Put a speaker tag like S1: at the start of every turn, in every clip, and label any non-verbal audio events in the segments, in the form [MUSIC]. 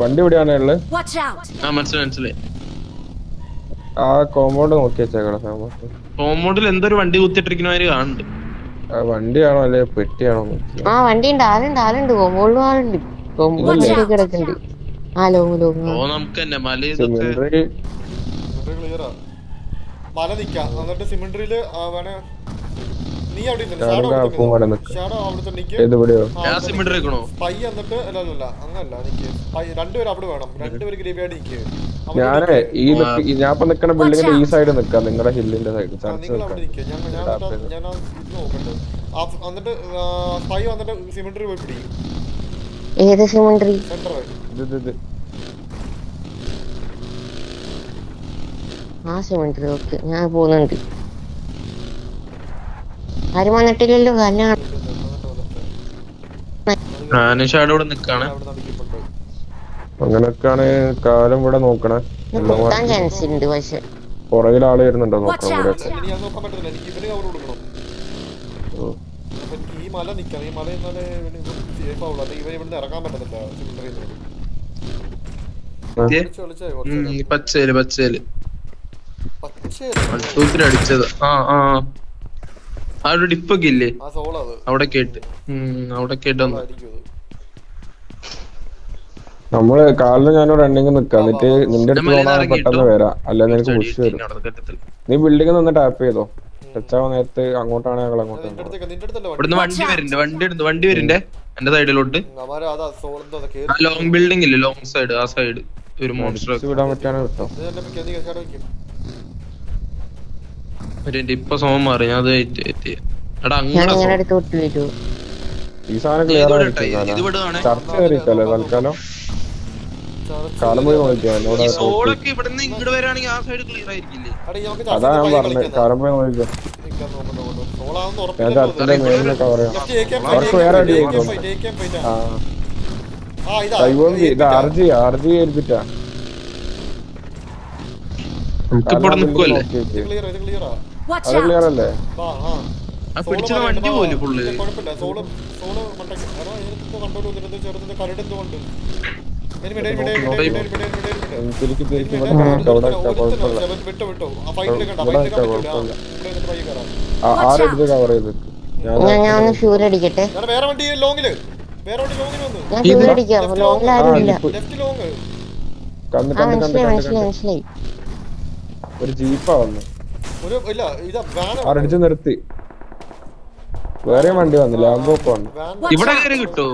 S1: വണ്ടി എവിടെയാണ് ഉള്ളത്?
S2: ആ മനസ്സിലായി മനസ്സിലായി.
S1: ആ കോമ്പൗണ്ട് നോക്കി വെച്ചേക്കണം
S2: കോമ്പൗണ്ടിൽ എന്തൊരു വണ്ടി കുത്തിട്ടിരിക്കുന്നവര് കാണുന്നുണ്ട്.
S1: വണ്ടിയാണോ അല്ലെ പെട്ടിയാണോ
S3: ആ വണ്ടി ഉണ്ട് ആളുണ്ട് ആളുണ്ട്. കോമ്പോളിലും ആളുണ്ട് കോമ്പോളിൽ കിടക്കുന്നുണ്ട് ആ ലോങ് ലോങ്
S2: ഓ നമുക്ക് തന്നെ മല ഇതൊക്കെ
S4: മല നിക്കാം. എന്നിട്ട് സിമിണ്ടറിയിൽ വേണേ നീ അവിടെ
S1: നിക്കാം.
S4: എന്നിട്ട് അല്ല അല്ല അങ്ങനല്ല രണ്ടുപേരും അവിടെ വേണം. രണ്ടുപേര് ഗ്രേവിയായിട്ട് നിക്ക്. അവിടെ
S1: ഞാനേ ഈ ഞാൻ നിക്കണ ബിൽഡിങ്ങിന്റെ ഈ സൈഡ് നിക്കാം നിങ്ങളുടെ ഹില്ലിന്റെ സൈഡ്
S4: നിങ്ങൾ അവിടെ
S1: നിക്കാം.
S4: ഞാൻ എന്നിട്ട് പൈ വന്നിട്ട് പോയി പിടിക്കും
S3: ഏത് ആ സിമണ്ട്രി ഓക്കെ ഞാൻ പോകുന്നുണ്ട് ആരും വന്നിട്ടില്ലല്ലോ കാരണം
S2: നിക്കാണ്.
S1: അങ്ങനൊക്കെയാണ് കാലം ഇവിടെ നോക്കണേ. എല്ലാം
S3: പൊട്ടാൻ ചാൻസ് ഉണ്ട് പക്ഷെ.
S1: പുറകിൽ ആൾ വരുന്നുണ്ടോ നോക്കണം ഇവിടെ.
S5: out!
S4: ഇനി ഞാൻ നോക്കാൻ പറ്റില്ല എനിക്ക് ഇവന് കവർ കൊടുക്കണം. അപ്പൊ എനിക്ക് ഈ മല നിക്കണം ഈ മല എന്നാലേ സേഫ് ആവുള്ളൂ. അല്ലെങ്കിൽ ഇവൻ ഇവിടുന്ന് ഇറങ്ങാൻ പറ്റത്തില്ല. സിമിണ്ടറിൽ നിന്ന് വിളിച്ച് വിളിച്ചേ കുറച്ച്
S2: ഉം, ഈ പച്ചയിൽ പച്ചയിൽ
S4: പച്ചേ
S2: മൾട്ടൂത്തിൽ അടിച്ചത് ആ ആ. ആ. ഒരു ഡിപ്പൊക്കെ ഇല്ലേ അവിടെ കേട്ട്. ഉം അവിടെ കേട്ട് വന്നു
S1: നമ്മൾ കാലിന് ഞാൻ റണ്ണിങ് നിക്കാം. എന്നിട്ട് നിന്റെ അടുത്ത് പോണ പെട്ടെന്ന് വരാം. അല്ലെങ്കിൽ നിനക്ക് പുഷ് വരും. നീ ബിൽഡിംഗ് നിന്ന് ടാപ്പ് ചെയ്തോ? ടച്ചാവാൻ നേരത്ത് അങ്ങോട്ടാണ് ഞങ്ങൾ അങ്ങോട്ട്
S4: നിന്റെ അടുത്തല്ല
S2: ഇവിടുന്ന് വണ്ടി? വരുന്നുണ്ട് വണ്ടി എടുത്ത് വണ്ടി വരുന്നുണ്ട് എന്റെ സൈഡിലോട്ട് ലോങ് ബിൽഡിംഗ് ഇല്ലേ? ലോങ് സൈഡ് ആ സൈഡ് ഒരു മോൺസ്റ്റർ
S1: വിടാൻ പറ്റാണ് കിട്ടോ
S4: ഇത് എന്നെ വെക്ക്, നീ ഷാഡോ വെക്ക്.
S2: ഒരു ഇപ്പൊ സോമം മാറി ഞാൻ അത് ഏറ്റ് എടാ
S3: വരൂ
S1: ഈ സാധനം ക്ലിയർ ആയിരിക്കും ചർച്ച കയറിക്കല്ലേ തൽക്കാലം? കാലം പോയി നോക്കിയാ എന്നോട്
S2: ഈ സോളൊക്കെ ഇവിടുന്ന് ഇങ്ങോട്ട് ആ സൈഡ് ക്ലിയർ ആയിരിക്കില്ലേ?
S4: അടി, നമുക്ക്
S1: അതാ
S4: ചർച്ചയുടെ
S1: ഞാൻ പറഞ്ഞത്. കാലം പോയി.
S4: സോളാണെന്ന്
S1: ഞാൻ കവർ ചെയ്യാം
S4: Left
S1: അവർക്ക് വേറെ അടി
S4: ഇതാ.
S1: ആർ ജി ആർ ജി ഏൽപ്പിച്ചാ.
S2: നമുക്ക് ഇവിടെ
S1: അത് ക്ലിയർ അല്ലേ
S2: പിടിച്ചത് വണ്ടി
S4: വാ,
S2: പോലെ ഫുള്ള്
S4: ഇല്ല, കുഴപ്പമില്ല. സോൾ സോൾ ഇതിനകത്ത് കണ്ടോളൂ, ഇതിനകത്ത് ചെറുതിന്റെ
S1: ഞാൻ
S3: ഒന്ന് ഫ്യൂൽ അടിക്കട്ടെ?
S4: വേറെ വണ്ടി ലോങ്ങിൽ വേറെ വണ്ടി ലോങ്ങിൽ വന്നു.
S3: ഞാൻ ഫ്യൂൽ അടിക്കാം. ലോങ്ങിൽ ആരും ഇല്ല.
S4: ലെഫ്റ്റ് ലോങ്
S3: മനസ്സിലായി മനസ്സിലായി.
S1: ഒരു ജീപ്പാ വന്നു.
S4: ഒരു ഇല്ല ഇതാ വാൻ
S1: ആരടിച്ച് നിർത്തി. വേറെ വണ്ടി
S4: വന്നില്ല
S2: ഇവിടെ കയറി കിട്ടോ?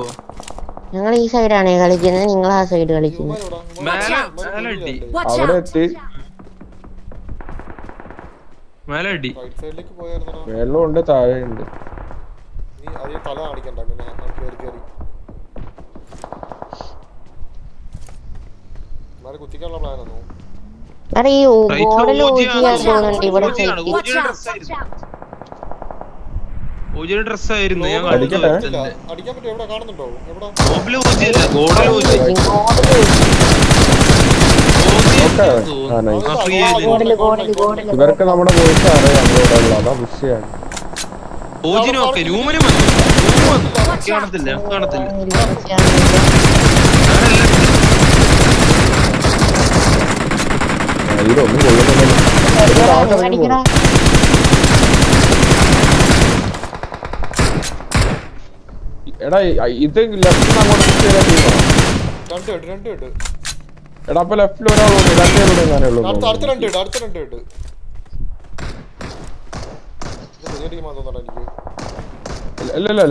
S3: ഞങ്ങൾ ഈ സൈഡാണ് കളിക്കുന്നത് നിങ്ങൾ ആ സൈഡ് കളിക്കുന്നത്
S4: ഇവന്മാരെവിടാ?
S2: മേലെ മേലെ അടി
S5: Watch
S1: അവിടെ! എത്തി. വെള്ളമുണ്ട് താഴെയുണ്ട്
S4: കുത്തിക്കാനുള്ള
S3: തല ഈ ബോർഡിൽ തോന്നുന്നുണ്ട് ഇവിടെ
S2: ഡ്രസ് ആയിരുന്നു. ഞാൻ.
S4: അടിക്കാൻ എവിടെ കാണുന്നുണ്ടോ? എവിടെ?
S3: ഗോബിൽ ഗോഡൽ
S1: ഇവർക്ക് നമ്മുടെ വോയിസ് അറിയാം. അതാ
S2: ഓജിനും വന്നു. വന്നു. കാണത്തില്ല. കാണത്തില്ല.
S1: ഇതൊന്നും കൊള്ളുന്നില്ല
S3: അടിക്കടാ
S1: എടാ ഇത് ലെഫ്റ്റ് അങ്ങോട്ട്.
S4: രണ്ട് ഹെഡ് രണ്ട് ഹെഡ്
S1: എടാ അപ്പൊ ലെഫ്റ്റിൽ ഒരാളുണ്ട് രണ്ടുപേരുടെ ഞാനേ ഉള്ളൂ
S4: അടുത്ത അടുത്ത രണ്ട് ഹെഡ് അടുത്ത രണ്ട്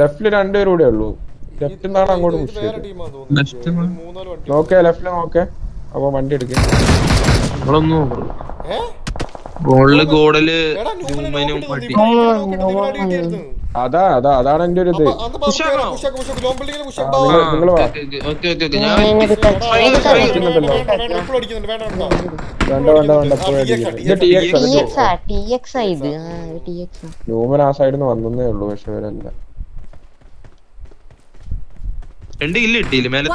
S1: ലെഫ്റ്റിൽ രണ്ടുപേരും കൂടെ ഉള്ളൂ. ലെഫ്റ്റിൽ നിന്നാണ് അങ്ങോട്ട് നോക്കേ ലെഫ്റ്റിൽ നോക്കേ. അപ്പൊ വണ്ടി എടുക്കും.
S2: നമ്മളൊന്നും
S4: ഗോളിൽ.
S1: അതാ അതാ അതാണ് എന്റെ ഒരു ഇത്. ന്യൂമൻ ആ സൈഡിൽ നിന്ന് വന്നേ ഉള്ളൂ പക്ഷെ ഇവരല്ല.
S2: രണ്ട് ഇല്ല കിട്ടിയില്ല മേലെ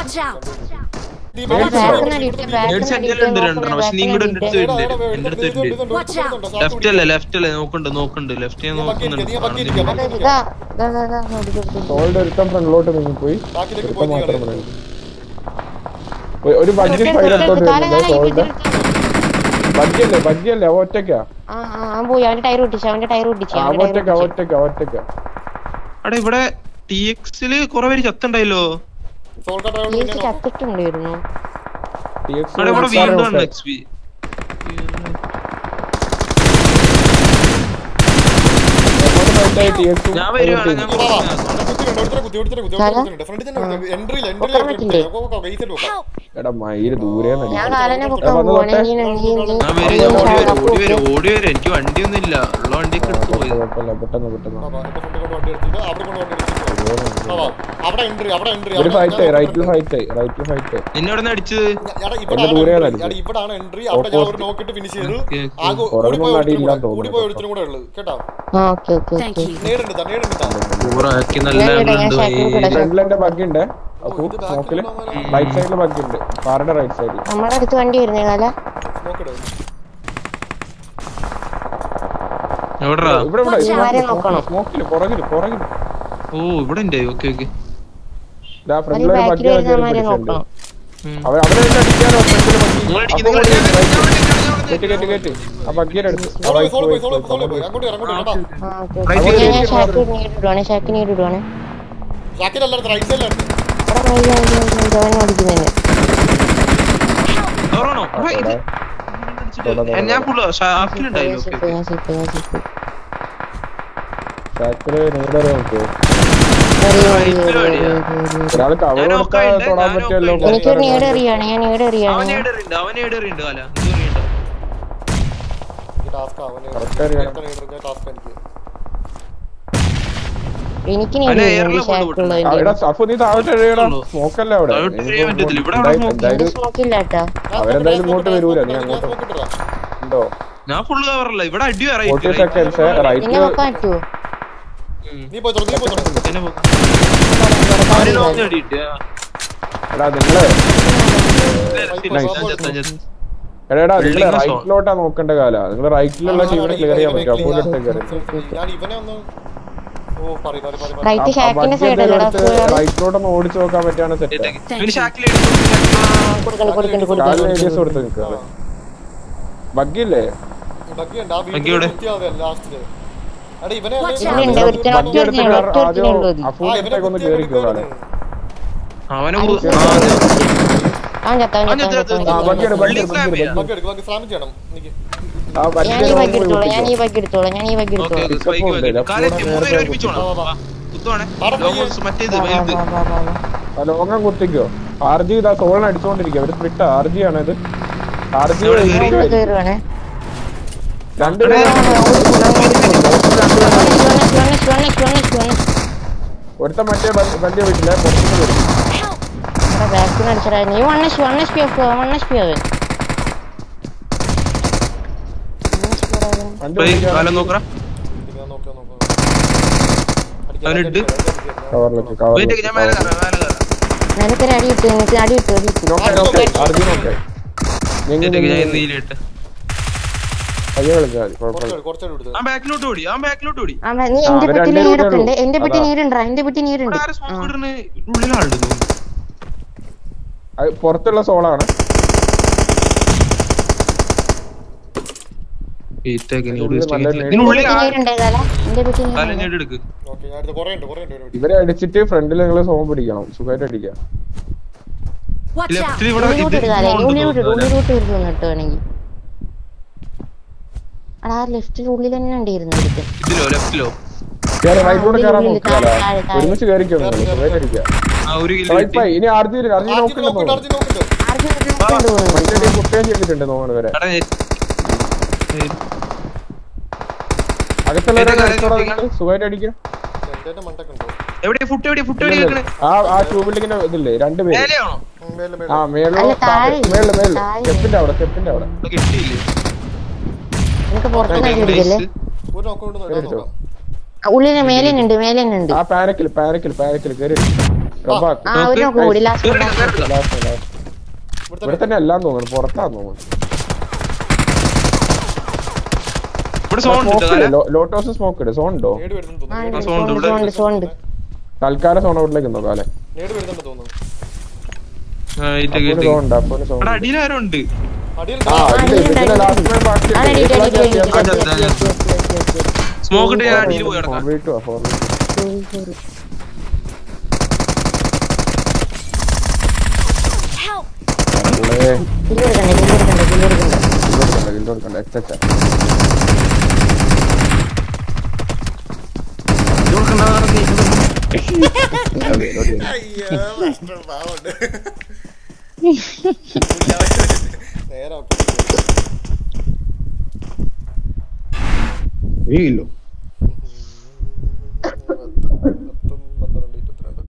S2: ലെഫ്റ്റ് അല്ലേ? ലെഫ്റ്റ് അല്ലേ? നോക്കുന്നുണ്ട് നോക്കുന്നുണ്ട് ലെഫ്റ്റ് നോക്കുന്നുണ്ട്
S1: ഒരുത്തം ഫ്രണ്ടിലോട്ട് നീങ്ങി പോയി. ഒരു ബഗ്ഗിയല്ലേ അവ ഒറ്റയ്ക്കാ?
S3: ആ ആ പോയി. അവന്റെ ടയർ അവന്റെ ടയർ
S2: ഇവിടെ ടി എക്സിൽ കൊറേ പേര് ചത്തുണ്ടായല്ലോ. എനിക്ക് വണ്ടിയൊന്നും ഇല്ല ഉള്ള വണ്ടിയൊക്കെ എടുത്തു പോയി.
S1: കുഴപ്പമില്ല പെട്ടെന്ന് പെട്ടെന്ന്.
S4: അവിടെ എൻട്രി അവിടെ എൻട്രി
S1: ഒരു ഫൈറ്റ് ആയി റൈറ്റിൽ ഫൈറ്റ് ആയി റൈറ്റിൽ ഫൈറ്റ് ആയി.
S2: നിന്നെ അടിച്ചത്?
S1: ഒന്ന് ദൂരെയാണ്
S4: ഇവിടാണ്
S1: അടിച്ചത്.
S4: ഇവിടാണ് എൻട്രി അവിടെ ഞാൻ ഒരു നോക്കിട്ട് ഫിനിഷ് ചെയ്തു. ആകെ
S1: അടിയില്ലാന്ന്
S4: ഒരുത്തനും കൂടെ-
S1: തോന്നുന്നു
S4: ഓടിപ്പോയ ഒരുത്തനും കൂടെ ഉള്ളത് കേട്ടോ?
S3: Okay okay.
S4: നേടുണ്ട് താ നേടുണ്ട് താ
S2: ഊറാക്കി നല്ല പോയി.
S1: ബഗ് ഉണ്ട്
S4: ഉണ്ടാവുന്ന
S1: റൈറ്റ് സൈഡിൽ ബഗ് ഉണ്ട് കാറിന്റെ റൈറ്റ് സൈഡിൽ
S3: നമ്മുടെ അടുത്ത് വണ്ടി വരുന്നേ കാല
S4: സ്മോക്ക് ഇടും.
S2: എവിടെടാ?
S1: ഇവിടെ ഇവിടെ
S3: നോക്കണം?
S1: സ്മോക്കിൽ പുറകിൽ പുറകിൽ.
S2: ഓ ഇവിടെ ഉണ്ട് ഓക്കേ ഓക്കേ.
S1: ഡാ ഇതാ
S3: ഒരു
S1: ഫ്രണ്ടിലൊരു
S3: ബാക്കിൽ
S1: ബഗ്
S3: വരുന്നമാരെ നോക്കണം
S1: അവർ അവരെ അടിക്കാനോ ഫ്രണ്ടിൽ
S2: നിങ്ങൾ
S1: ബഗ്ഗി
S2: നിങ്ങൾ
S1: കേറ്റ് കേറ്റ് കേറ്റ് ആ ബഗ്ഗിയുടെ അടുത്ത്.
S4: സോളോ പോയി, സോളോ സോളോ
S1: പോയി.
S4: അങ്ങോട്ട് ഇറങ്ങോട്ട് കേട്ടോ
S3: ആ ഓക്കെ
S2: Right
S3: ഓക്കെ.
S2: side
S3: ഞാൻ ഷാക്കി നേരിടുവാണ് ഷാക്കി നേരിടുവാണ്
S4: ഷാക്കിലല്ല റൈറ്റ്
S3: അവനെ ഓടിക്കുന്നതന്നെ
S2: ഡോറാണോ എടാ, ഇത് ഏ, ഞാൻ ഫുള്ള് ഷാക്കിലുണ്ടായിരുന്നു. ഓക്കെ
S1: കവർ തൊടാൻ പറ്റുമല്ലോ
S2: നോക്കാനുണ്ട്.
S3: നീട് എറിയാണ് ഞാൻ നീട് എറിയാണ്
S4: എനിക്ക്.
S3: എനിക്ക്
S2: അവനെ
S3: നീട്
S1: എയറിൽ എടാ സഫു നീ താഴോട്ട് എഴുതിയടാ
S2: ഉള്ളൂ.
S1: സ്മോക്കല്ലേ അവിടെ? അവരെന്തായാലും ഇങ്ങോട്ട് വരൂല നീ അങ്ങോട്ട് ഉണ്ടോ?
S2: ഞാൻ ഫുള്ള് കവറല്ല ഇവിടെ അടി
S1: റൈറ്റ്
S4: നീ പോയി തുറന്നു നീ പോയി തുറന്നു
S2: അവനെ നോക്കി
S1: എടാ
S2: നിങ്ങൾ.
S1: റൈറ്റിലോട്ടാ നോക്കേണ്ട കാല. നിങ്ങൾ റൈറ്റിലുള്ള ടീമിനെ ക്ലിയർ ചെയ്യാൻ പറ്റും അപ്പോൾ റൈറ്റിലോട്ടൊന്ന് ഓടിച്ചു നോക്കാൻ പറ്റാണ് സെറ്റ് കൊടുത്ത് നിൽക്കുക ബഗ്ഗില്ലേ.
S2: ബഗ്ഗി.
S3: ഉണ്ട് ഒരുത്തൻ ഞാൻ ഈ ബഗ് എടുത്തോളാം ഞാൻ ഈ ബഗ് എടുത്തോളാം.
S1: ലോകം കുത്തിക്കോ. ആർജി ഇതാ സോളൻ അടിച്ചോണ്ടിരിക്കുക അവർ സ്പ്ലിട്ട ആർ ആർജി ആണ് ഇത് ആർ ജി
S2: ഇവിടെ
S3: ഞാൻ ഇവിടെ കയറുവാണേ
S1: രണ്ടുപേരും ഒരുത്ത മറ്റേ വണ്ടി വീട്ടിലെ പുറത്തുനിന്ന് വരും
S3: ബാക്കിന് അടിച്ചടാ. നീ one H one H P off one H P
S2: കയറാം
S3: നിനക്കൊരു അടി കിട്ടും എനിക്ക് അടി കിട്ടും. അടി
S2: ബാക്കിലോട്ട് ഓടി ആ ബാക്കിലോട്ട് ഓടി.
S3: ആ നീ എന്റെ പെട്ടി നീരൊക്കെ ഉണ്ട്. എന്റെ പെട്ടി നീരുണ്ടാ എന്റെ പെട്ടി നീരുണ്ട്.
S1: പുറത്തുള്ള സോളാണ്. ഇവരെ അടിച്ചിട്ട് ഫ്രണ്ടിൽ നിങ്ങൾ സോം പിടിക്കണം. സുഖമായിട്ട് അടിക്കാം. ൂട്ട്
S5: out!
S2: ലെഫ്റ്റിൽ ഇവിടെ
S3: ഉള്ളിലോട്ട്
S2: ഇത്
S3: ഇട് കാല
S2: ഉണ്ട്
S3: ഉള്ളിലോട്ട് ഇട്
S2: തോന്നുന്നു.
S3: ഉള്ളിലോട്ട് ഇരുന്ന് വന്നിട്ട് വേണമെങ്കിൽ അടാ ലെഫ്റ്റിന്റെ ഉള്ളിൽ തന്നെ ഉണ്ടായിരുന്നു
S2: ഇതിലോ ലെഫ്റ്റിലോ.
S1: ഒരുമിച്ച്
S2: ആ
S1: ഇനി ആർജി ചെയ്തിട്ടുണ്ട് തോന്നുന്നു വരെ അകത്തുള്ളവരെ സുഖമായിട്ട് അടിക്കാം.
S2: എവിടെ ഫുട്ട് എവിടെ ഫുട്ട് എവിടെ
S1: ആ ആ ട്യൂ ബിൽഡിങ്ങിന്റെ ഇതില്ലേ രണ്ട്
S2: പേര്
S4: ഉം, മേലെ, മേലെ.
S1: ആ മേളിലോ. മേളിൽ
S3: മേളിൽ
S1: സ്റ്റെപ്പിന്റെ അവിടെ സ്റ്റെപ്പിന്റെ അവിടെ.
S2: കിട്ടിയില്ലേ?
S3: അങ്ങോട്ട് പുറത്തേക്ക് അടിക്കല്ലേ ഉള്ളിന് മേലേനുണ്ട് മേലേനുണ്ട്
S1: ആ പാരക്കിൽ പാരക്കിൽ പാരക്കിൽ കേറി.
S3: ആ നോക്ക് കൂടി ലാസ്റ്റ്
S1: ഇവിടെ തന്നെ എല്ലാം തോന്നുന്നു പുറത്താന്ന് തോന്നുന്നു. ലോട്ടോസ് സ്മോക്ക് ഇട് സോൺ ഉണ്ടോ? തൽക്കാലം സോൺ
S4: അവിടേക്ക് തോന്നുന്നു.
S1: കാലം സോൺ ഉണ്ട്
S6: അപ്പൊ
S1: സോൺ അടിയിലാരും ഉണ്ട്. സ്മോക്ക് ഇട്ട് അടിയിൽ പോയി കിടക്കാം.
S4: അയ്യോ മാസ്റ്റർ പാവുണ്ട് [LAUGHS]
S7: Tranquilo.